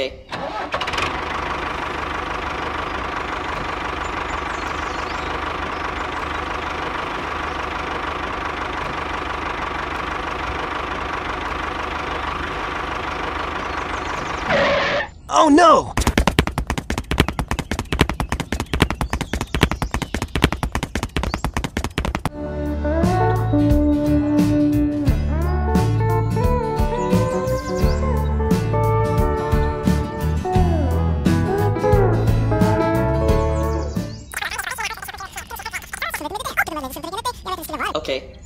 Okay. Okay.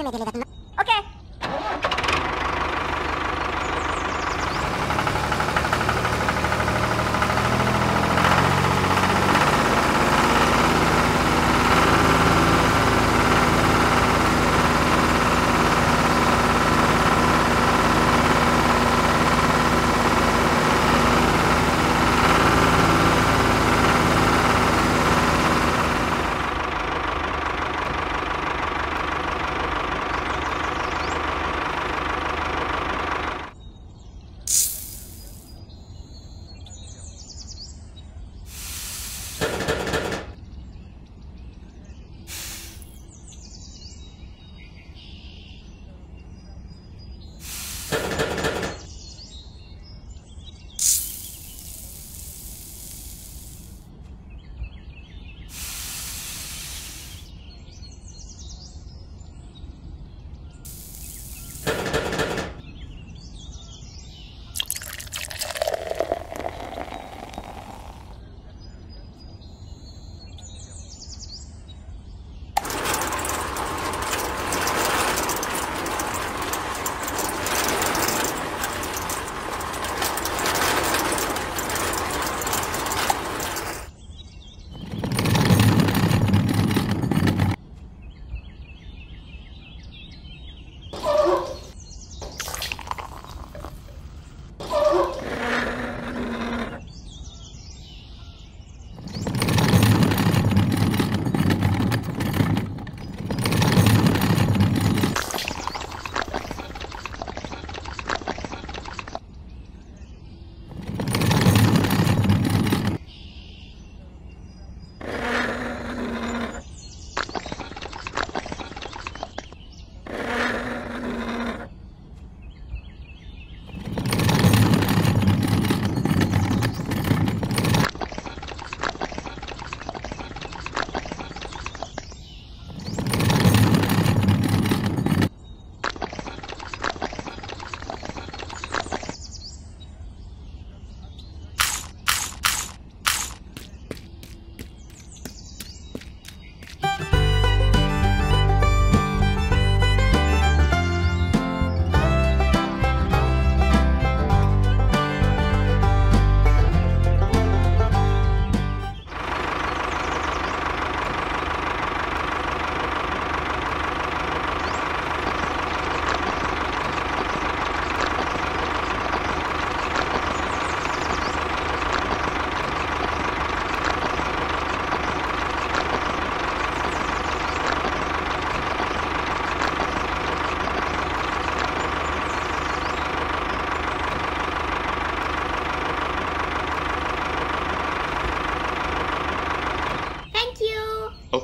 Okay.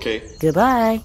Okay. Goodbye.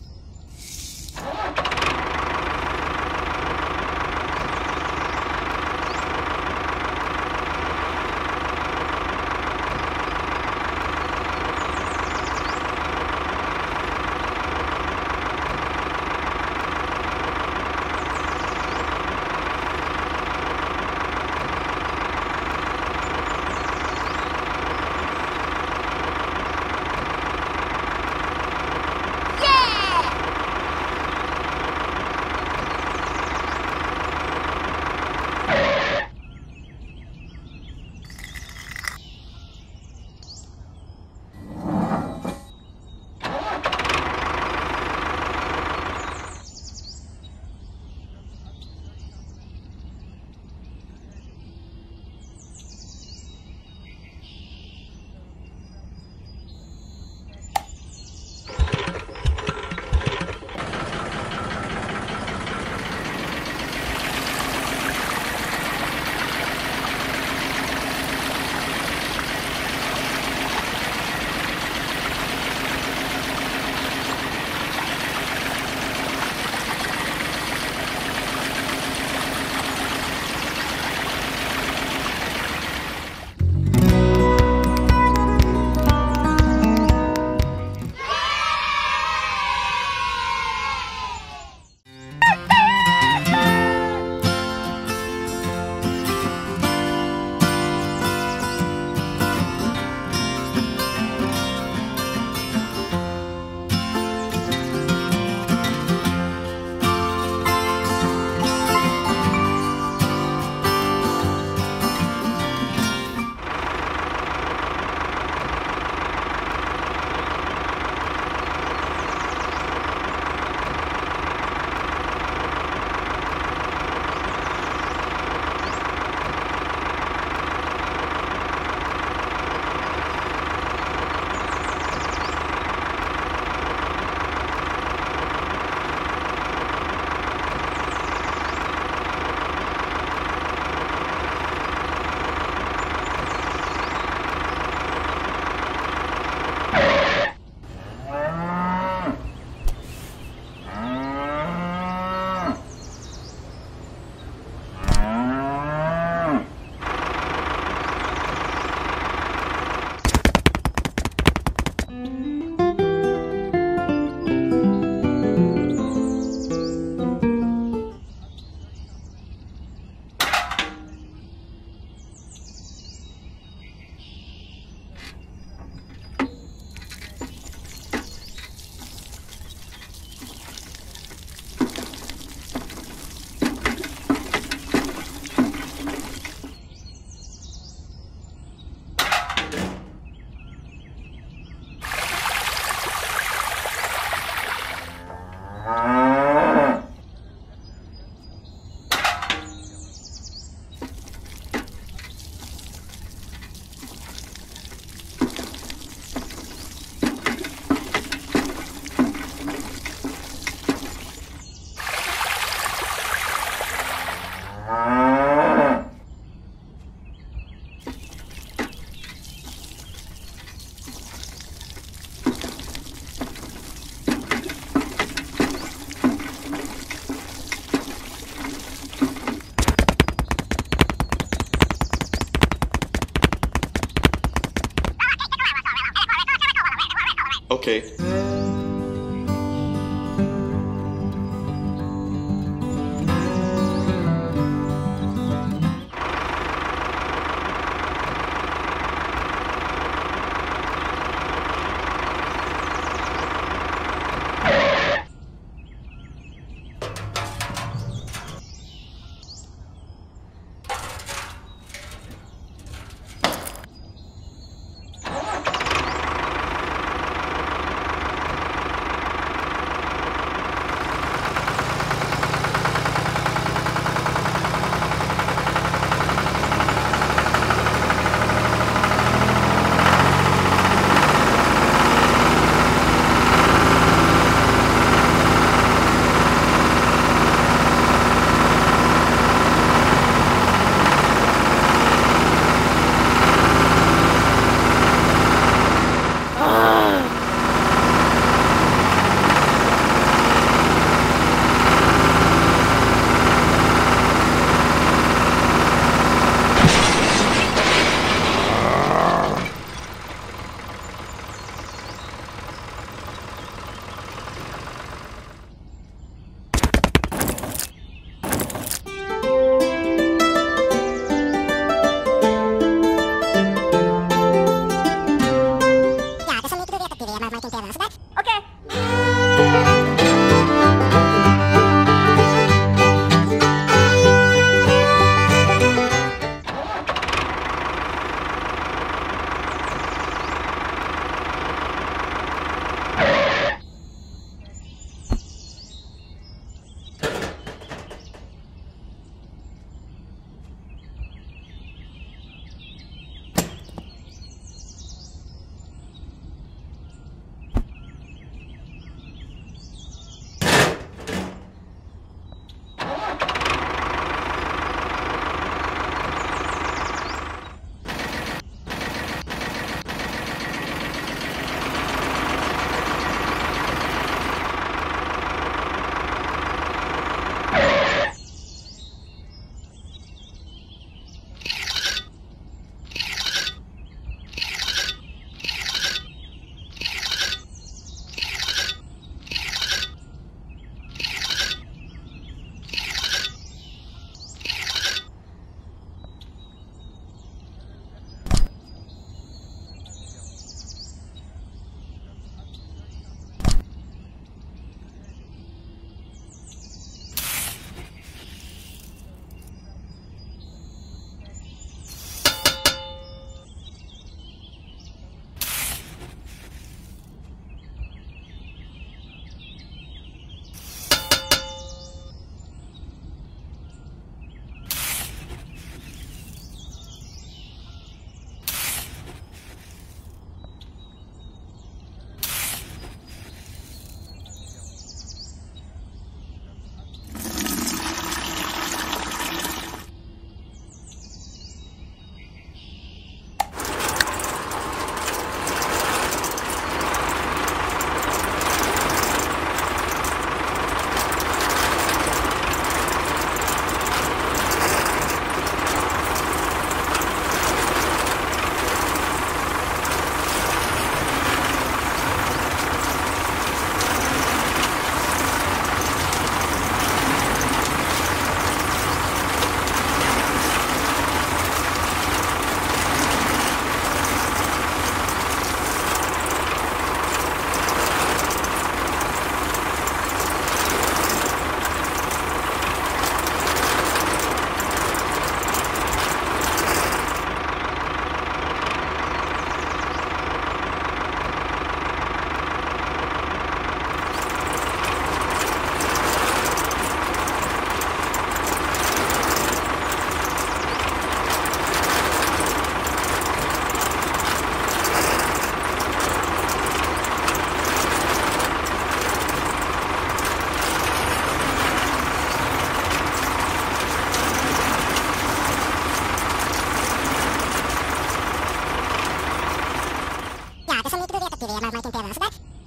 Okay.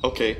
Okay.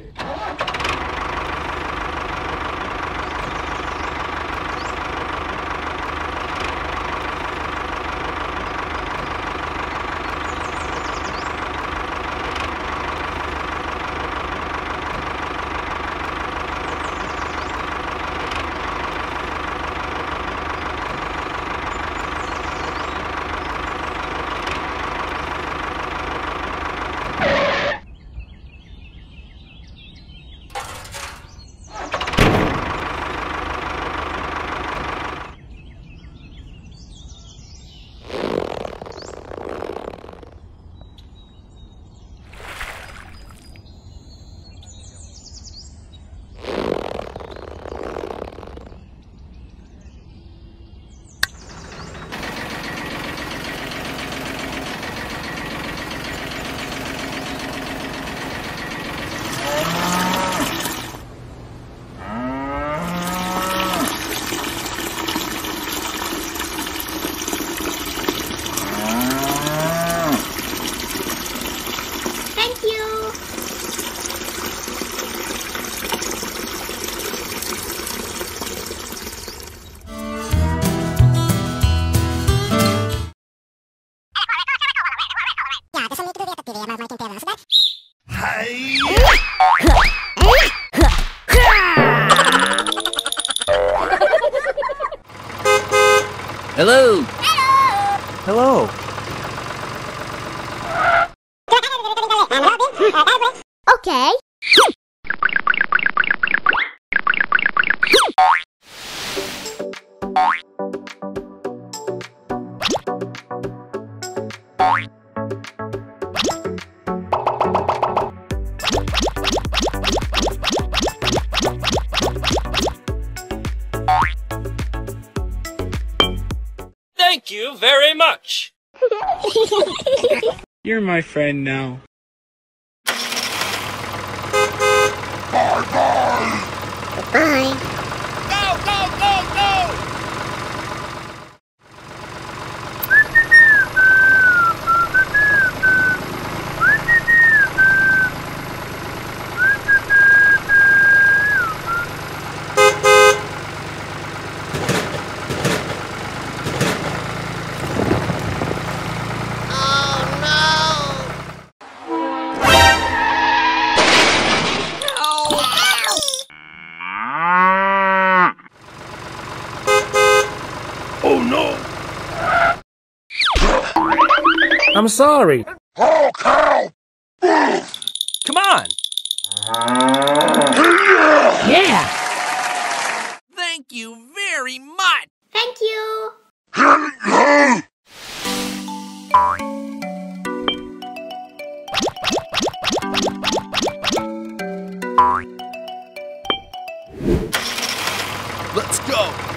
You very much. You're my friend now. Bye. Go, I'm sorry. oh Come on! Yeah! Thank you very much! Thank you. Let's go! Go,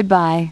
Goodbye.